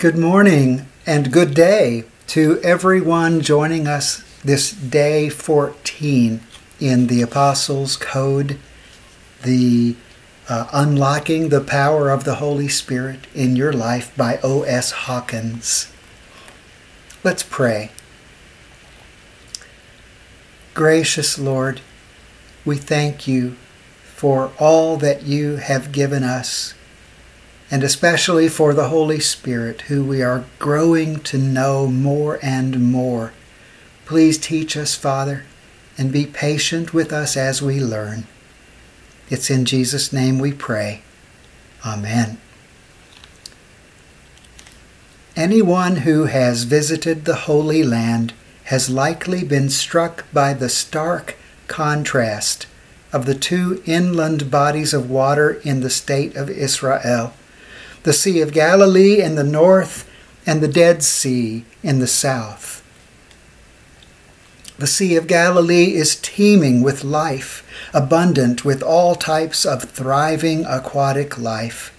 Good morning and good day to everyone joining us this day 14 in the Apostles' Code, the uh, Unlocking the Power of the Holy Spirit in Your Life by O.S. Hawkins. Let's pray. Gracious Lord, we thank you for all that you have given us and especially for the Holy Spirit, who we are growing to know more and more. Please teach us, Father, and be patient with us as we learn. It's in Jesus' name we pray. Amen. Anyone who has visited the Holy Land has likely been struck by the stark contrast of the two inland bodies of water in the state of Israel the Sea of Galilee in the north, and the Dead Sea in the south. The Sea of Galilee is teeming with life, abundant with all types of thriving aquatic life.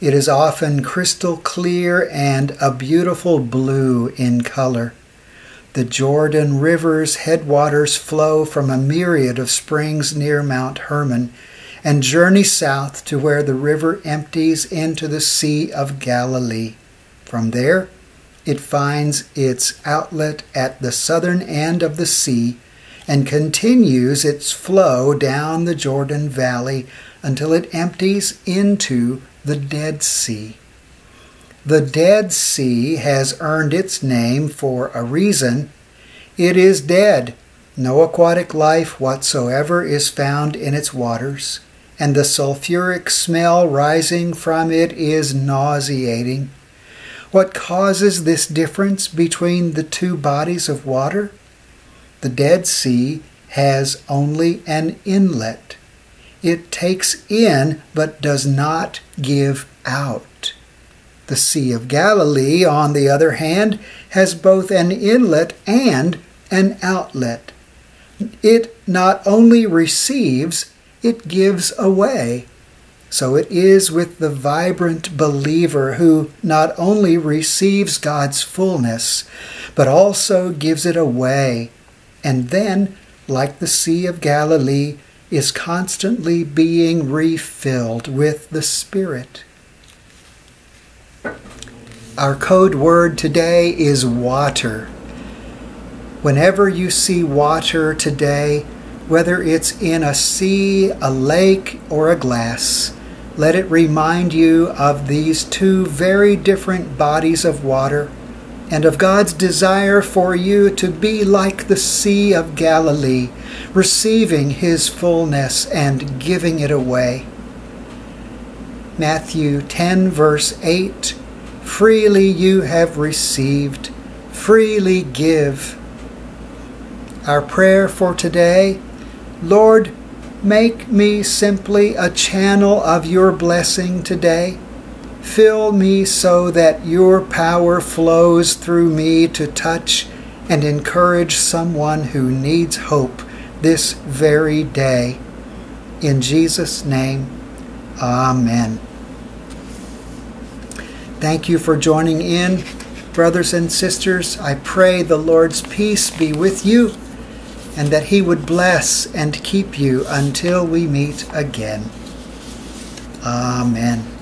It is often crystal clear and a beautiful blue in color. The Jordan River's headwaters flow from a myriad of springs near Mount Hermon and journey south to where the river empties into the Sea of Galilee. From there, it finds its outlet at the southern end of the sea and continues its flow down the Jordan Valley until it empties into the Dead Sea. The Dead Sea has earned its name for a reason. It is dead. No aquatic life whatsoever is found in its waters and the sulfuric smell rising from it is nauseating. What causes this difference between the two bodies of water? The Dead Sea has only an inlet. It takes in but does not give out. The Sea of Galilee, on the other hand, has both an inlet and an outlet. It not only receives it gives away. So it is with the vibrant believer who not only receives God's fullness, but also gives it away, and then, like the Sea of Galilee, is constantly being refilled with the Spirit. Our code word today is water. Whenever you see water today, whether it's in a sea, a lake, or a glass. Let it remind you of these two very different bodies of water and of God's desire for you to be like the Sea of Galilee, receiving His fullness and giving it away. Matthew 10, verse 8 Freely you have received, freely give. Our prayer for today Lord, make me simply a channel of your blessing today. Fill me so that your power flows through me to touch and encourage someone who needs hope this very day. In Jesus' name, Amen. Thank you for joining in. Brothers and sisters, I pray the Lord's peace be with you and that He would bless and keep you until we meet again. Amen.